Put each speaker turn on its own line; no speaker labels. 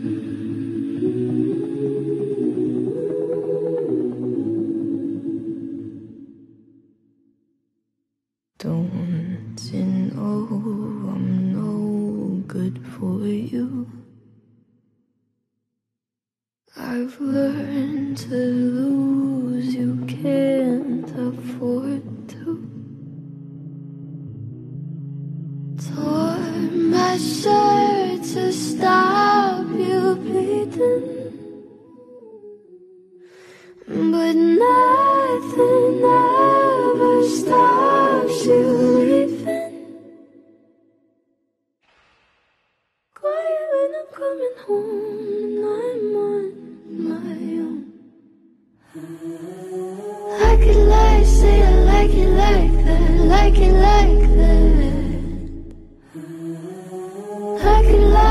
Don't you oh, know I'm no good for you? I've learned to lose, you can't afford to. Tore my shirt to stop bleeding. But nothing ever stops you leaving. Quiet when I'm coming home and I'm on my own. I could lie, say I like it like that, like it like that. I could lie,